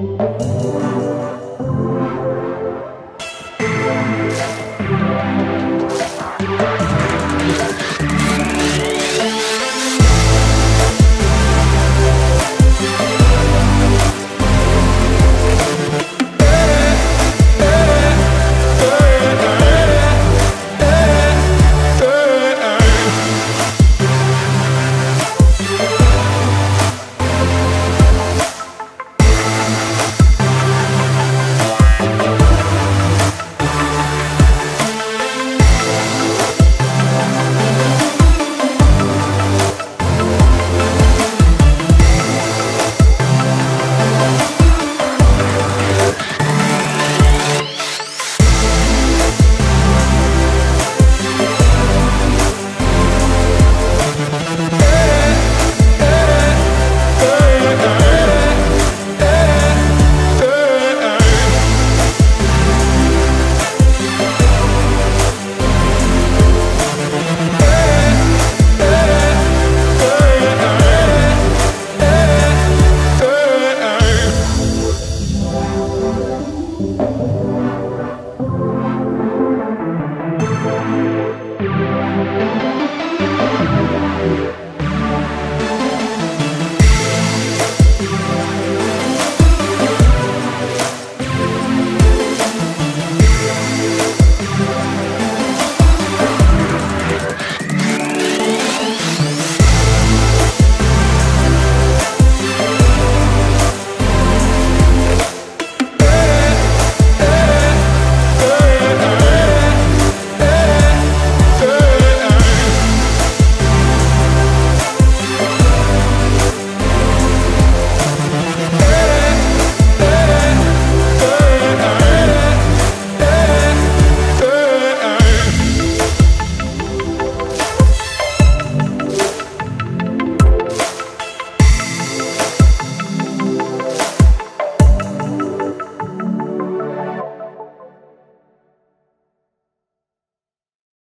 Música